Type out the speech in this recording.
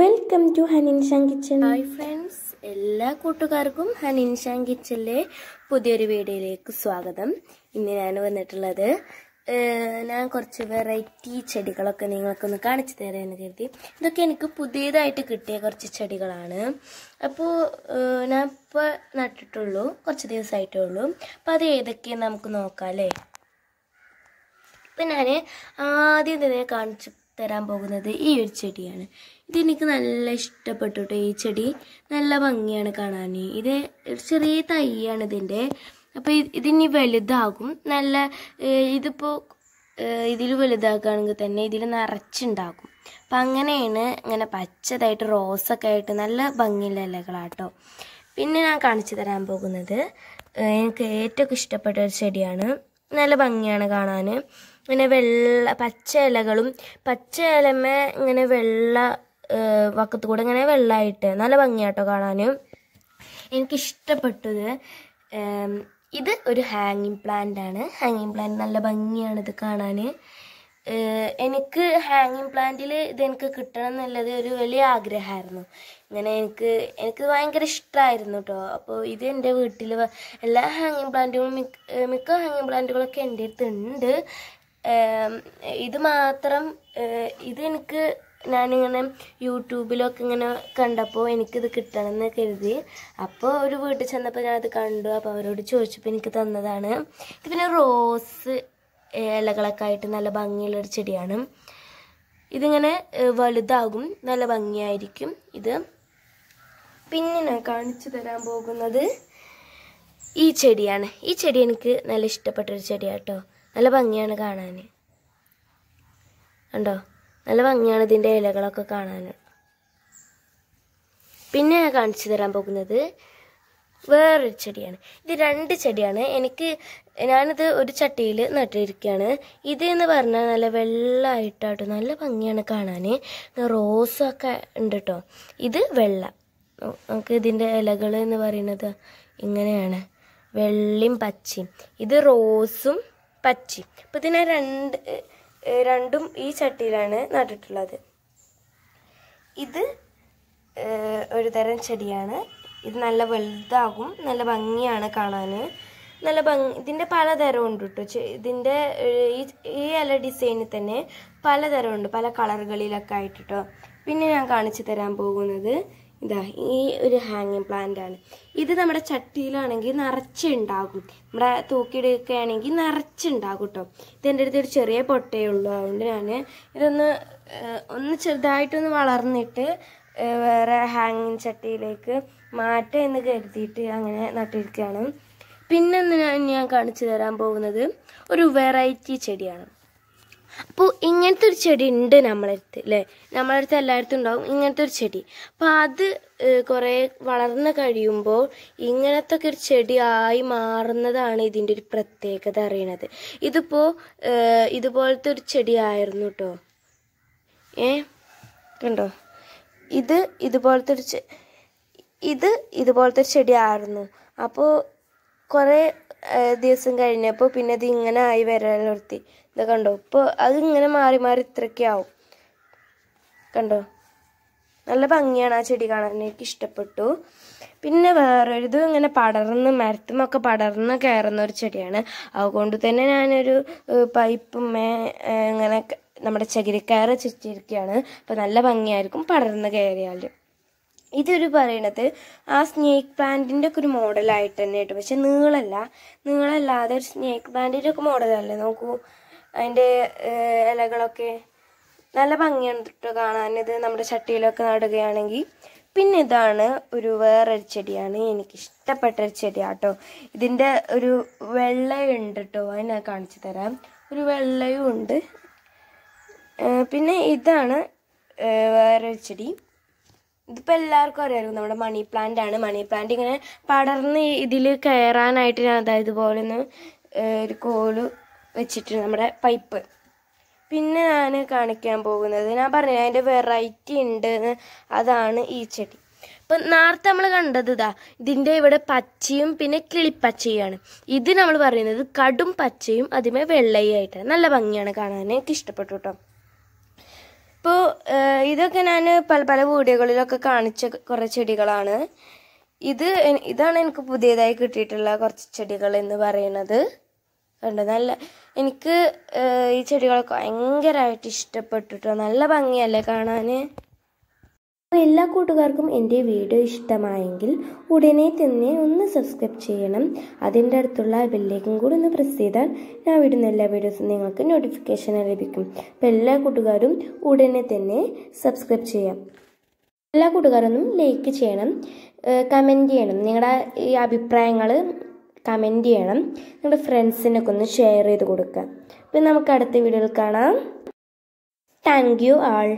Welcome to Haninshan kitchen hi friends എല്ലാ കൂട്ടുകാർക്കും ഹനിൻഷാൻ കിച്ചണിലെ പുതിയൊരു വീഡിയോയിലേക്ക് സ്വാഗതം. ഇന്ന് ഞാൻ വന്നിട്ടുള്ളത് ഞാൻ കുറച്ച് വെറൈറ്റി ചെടികളൊക്കെ നിങ്ങൾക്കൊന്ന് കാണിച്ചു തരാമെന്ന് കരുതി. ഇതൊക്കെ എനിക്ക് പുതിയതായിട്ട് കിട്ടിയ കുറച്ച് ചെടികളാണ്. അപ്പോൾ ഞാൻ ഇപ്പോൾ നട്ടിട്ടുള്ളൂ കുറച്ച് ദിവസമായിട്ടേ ഉള്ളൂ അപ്പോൾ അത് ഏതൊക്കെയെന്ന് നമുക്ക് നോക്കാം അല്ലേ? ഇപ്പം ഞാൻ ആദ്യം തന്നെ കാണിച്ചു തരാൻ പോകുന്നത് ഈ ഒരു ചെടിയാണ്. ഇതെനിക്ക് നല്ല ഇഷ്ടപ്പെട്ടു കേട്ടോ ഈ ചെടി. നല്ല ഭംഗിയാണ് കാണാൻ ഇത് ചെറിയ തൈയാണ് ഇതിന്റെ അപ്പോൾ ഇതിനി വലുതാകും. നല്ല ഇതിപ്പോൾ ഇതിൽ വലുതാക്കുകയാണെങ്കിൽ തന്നെ ഇതിൽ നിറച്ചുണ്ടാകും. അപ്പം അങ്ങനെയാണ് ഇങ്ങനെ പച്ചതായിട്ട് റോസൊക്കെ ആയിട്ട് നല്ല ഭംഗിയുള്ള ഇലകളാട്ടോ. പിന്നെ ഞാൻ കാണിച്ചു തരാൻ പോകുന്നത് എനിക്ക് ഏറ്റവും ഇഷ്ടപ്പെട്ട ഒരു ചെടിയാണ്. നല്ല ഭംഗിയാണ് കാണാൻ ഇങ്ങനെ വെള്ള പച്ച ഇലകളും പച്ച ഇലമേ ഇങ്ങനെ വെള്ള വക്കത്ത് കൂടെ ഇങ്ങനെ വെള്ളമായിട്ട് നല്ല ഭംഗിയാട്ടോ കാണാൻ എനിക്കിഷ്ടപ്പെട്ടത് ഇത് ഒരു ഹാങ്ങിങ് പ്ലാന്റ് ആണ്. ഹാങ്ങിങ് പ്ലാന്റ് നല്ല ഭംഗിയാണ് ഇത് കാണാൻ എനിക്ക് ഹാങ്ങിങ് പ്ലാന്റിൽ ഇത് എനിക്ക് കിട്ടണം എന്നുള്ളത് ഒരു വലിയ ആഗ്രഹമായിരുന്നു. ഇങ്ങനെ എനിക്ക് എനിക്ക് ഭയങ്കര ഇഷ്ടമായിരുന്നു കേട്ടോ അപ്പോൾ ഇത് എന്റെ വീട്ടിൽ എല്ലാ ഹാങ്ങിങ് പ്ലാന്റുകളും മിക്ക ഹാങ്ങിങ് പ്ലാന്റുകളൊക്കെ എന്റെ അടുത്ത് ഉണ്ട് ഇത് മാത്രം ഇതെനിക്ക് ഞാനിങ്ങനെ യൂട്യൂബിലൊക്കെ ഇങ്ങനെ കണ്ടപ്പോൾ എനിക്കിത് കിട്ടണമെന്ന് കരുതി. അപ്പോൾ ഒരു വീട്ടിൽ ചെന്നപ്പോൾ ഞാനത് കണ്ടു. അപ്പോൾ അവരോട് ചോദിച്ചപ്പോൾ എനിക്ക് തന്നതാണ്. ഇത് പിന്നെ റോസ് ഇലകളൊക്കെ ആയിട്ട് നല്ല ഭംഗിയുള്ളൊരു ചെടിയാണ്. ഇതിങ്ങനെ വലുതാകും നല്ല ഭംഗിയായിരിക്കും ഇത്. പിന്നെ ഞാൻ കാണിച്ചു തരാൻ പോകുന്നത് ഈ ചെടിയാണ്. ഈ ചെടി എനിക്ക് നല്ല ഇഷ്ടപ്പെട്ടൊരു ചെടിയാട്ടോ. നല്ല ഭംഗിയാണ് കാണാൻ. കണ്ടോ? നല്ല ഭംഗിയാണ് ഇതിന്റെ ഇലകളൊക്കെ കാണാൻ. പിന്നെ ഞാൻ കാണിച്ചു തരാൻ പോകുന്നത് വേറൊരു ചെടിയാണ്. ഇത് രണ്ട് ചെടിയാണ്. എനിക്ക് ഞാനിത് ഒരു ചട്ടിയിൽ നട്ടിരിക്കുകയാണ്. ഇത് എന്ന് പറഞ്ഞാൽ നല്ല വെള്ളമായിട്ടാട്ടോ നല്ല ഭംഗിയാണ് കാണാൻ. റോസൊക്കെ ഉണ്ട് കേട്ടോ ഇത് വെള്ള. നമുക്ക് ഇതിന്റെ ഇലകൾ എന്ന് പറയുന്നത് ഇങ്ങനെയാണ്. വെള്ളയും പച്ചയും. ഇത് റോസും പച്ചയും അപ്പം ഇതിനെ രണ്ട് രണ്ടും ഈ ചട്ടിയിലാണ് നട്ടിട്ടുള്ളത്. ഇത് ഒരു തരം ചെടിയാണ്. ഇത് നല്ല വലുതാകും നല്ല ഭംഗിയാണ് കാണാൻ നല്ല ഭംഗി ഇതിന്റെ പലതരം ഉണ്ട് കേട്ടോ ഇതിന്റെ ഈ ഈ ഇല ഡിസൈനിൽ തന്നെ പലതരം ഉണ്ട് പല കളറുകളിലൊക്കെ ആയിട്ട് കേട്ടോ പിന്നെ ഞാൻ കാണിച്ചു തരാൻ പോകുന്നത് ഇതാ ഈ ഒരു ഹാങ്ങിങ് പ്ലാന്റ് ആണ്. ഇത് നമ്മുടെ ചട്ടിയിലാണെങ്കിൽ നിറച്ചുണ്ടാകും. നമ്മുടെ തൂക്കിയിടുകയാണെങ്കിൽ നിറച്ചുണ്ടാകും കേട്ടോ ഇതെന്റെ അടുത്ത് ഒരു ചെറിയ പൊട്ടേ ഉള്ളൂ. അതുകൊണ്ട് ഞാൻ ഇതൊന്ന് ഒന്ന് ചെറുതായിട്ടൊന്ന് വളർന്നിട്ട് വേറെ ഹാങ്ങിങ് ചട്ടിയിലേക്ക് മാറ്റം എന്ന് കരുതിയിട്ട് അങ്ങനെ നട്ടിരിക്കുകയാണ്. പിന്നെ ഞാൻ കാണിച്ചു തരാൻ പോകുന്നത് ഒരു വെറൈറ്റി ചെടിയാണ്. അപ്പോൾ ഇങ്ങനത്തെ ഒരു ചെടി ഉണ്ട് നമ്മളടുത്ത് അല്ലേ നമ്മളടുത്ത് എല്ലായിടത്തും ഉണ്ടാവും ഇങ്ങനത്തെ ഒരു ചെടി. അപ്പോൾ അത് കുറേ വളർന്നു കഴിയുമ്പോൾ ഇങ്ങനത്തെ ഒക്കെ ഒരു ചെടിയായി മാറുന്നതാണ് ഇതിന്റെ ഒരു പ്രത്യേകത അറിയണത്. ഇതിപ്പോൾ ഇതുപോലത്തെ ഒരു ചെടിയായിരുന്നു കേട്ടോ ഏ? കണ്ടോ? ഇത് ഇതുപോലത്തെ ഒരു ഇത് ഇതുപോലത്തെ ഒരു ചെടിയായിരുന്നു. അപ്പോൾ കുറേ ദിവസം കഴിഞ്ഞപ്പോൾ പിന്നെ ഇത് ഇങ്ങനെ ആയി വരാൻ നിർത്തി. ഇത് കണ്ടോ? ഇപ്പോൾ അതിങ്ങനെ മാറി മാറി ഇത്രയൊക്കെ ആവും. കണ്ടോ? നല്ല ഭംഗിയാണ് ആ ചെടി കാണാൻ. എനിക്ക് ഇഷ്ടപ്പെട്ടു. പിന്നെ വേറൊരു ഇത് ഇങ്ങനെ പടർന്ന് മരത്തുമൊക്കെ പടർന്ന് കയറുന്ന ഒരു ചെടിയാണ്. അതുകൊണ്ട് തന്നെ ഞാനൊരു പൈപ്പും ഇങ്ങനെ നമ്മുടെ ചകിരിക്കയറ് ചുറ്റിയിരിക്കുകയാണ് അപ്പോൾ നല്ല ഭംഗിയായിരിക്കും പടർന്ന് കയറിയാൽ ഇതൊരു പറയണത് ആ സ്നേക്ക് പ്ലാന്റിന്റെ ഒക്കെ ഒരു മോഡലായിട്ട് തന്നെ കേട്ടോ പക്ഷെ നീളല്ല. നീളല്ലാതെ ഒരു സ്നേക്ക് പ്ലാന്റിന്റെ ഒക്കെ മോഡലല്ലേ നോക്കൂ. അതിന്റെ ഇലകളൊക്കെ നല്ല ഭംഗിയാണ് കേട്ടോ കാണാൻ. ഇത് നമ്മുടെ ചട്ടിയിലൊക്കെ നടുകയാണെങ്കിൽ പിന്നെ ഇതാണ് ഒരു വേറൊരു ചെടിയാണ്. എനിക്ക് ഇഷ്ടപ്പെട്ട ഒരു ചെടിയാട്ടോ. ഇതിന്റെ ഒരു വെള്ളയുണ്ട് കേട്ടോ. അത് ഞാൻ കാണിച്ചു തരാം. ഒരു വെള്ളയും ഉണ്ട് പിന്നെ ഇതാണ് വേറൊരു ചെടി. ഇതിപ്പോൾ എല്ലാവർക്കും അറിയാമായിരുന്നു നമ്മുടെ മണി പ്ലാന്റ് ആണ്. മണി പ്ലാന്റ് ഇങ്ങനെ പടർന്ന് ഇതിൽ കയറാനായിട്ട് ഞാൻ അതായത് ഇതുപോലെ ഒന്ന് ഒരു കോൽ വെച്ചിട്ട് നമ്മുടെ പൈപ്പ് പിന്നെ ഞാൻ കാണിക്കാൻ പോകുന്നത് ഞാൻ പറഞ്ഞു അതിന്റെ വെറൈറ്റി ഉണ്ട് അതാണ് ഈ ചെടി. ഇപ്പം നേരത്തെ നമ്മൾ കണ്ടത് ഇതാ ഇതിന്റെ ഇവിടെ പച്ചയും പിന്നെ കിളിപ്പച്ചയുമാണ് ഇത് നമ്മൾ പറയുന്നത് കടും പച്ചയും അതിമേ വെള്ളയായിട്ടാണ് നല്ല ഭംഗിയാണ് കാണാൻ. എനിക്ക് ഇഷ്ടപ്പെട്ടു കേട്ടോ. ഇപ്പോൾ ഇതൊക്കെ ഞാൻ പല പല വീഡിയോകളിലൊക്കെ കാണിച്ച കുറേ ചെടികളാണ്. ഇത് ഇതാണ് എനിക്ക് പുതിയതായി കിട്ടിയിട്ടുള്ള കുറച്ച് ചെടികൾ എന്ന് പറയുന്നത്. കണ്ടോ? നല്ല എനിക്ക് ഈ ചെടികളൊക്കെ ഭയങ്കരമായിട്ട് ഇഷ്ടപ്പെട്ടിട്ടോ. നല്ല ഭംഗിയല്ലേ കാണാൻ അപ്പോൾ എല്ലാ കൂട്ടുകാർക്കും എന്റെ വീഡിയോ ഇഷ്ടമായെങ്കിൽ ഉടനെ തന്നെ ഒന്ന് സബ്സ്ക്രൈബ് ചെയ്യണം. അതിന്റെ അടുത്തുള്ള ബെല്ലേക്കും കൂടി ഒന്ന് പ്രസ് ചെയ്താൽ ഞാൻ വിടുന്ന എല്ലാ വീഡിയോസും നിങ്ങൾക്ക് നോട്ടിഫിക്കേഷൻ ലഭിക്കും. അപ്പോൾ എല്ലാ കൂട്ടുകാരും ഉടനെ തന്നെ സബ്സ്ക്രൈബ് ചെയ്യാം. എല്ലാ കൂട്ടുകാരൊന്നും ലൈക്ക് ചെയ്യണം. കമന്റ് ചെയ്യണം. നിങ്ങളുടെ ഈ അഭിപ്രായങ്ങൾ കമന്റ് ചെയ്യണം. നിങ്ങളുടെ ഫ്രണ്ട്സിനൊക്കെ ഒന്ന് ഷെയർ ചെയ്ത് കൊടുക്കുക. അപ്പം നമുക്ക് അടുത്ത വീഡിയോയിൽ കാണാം. Thank you all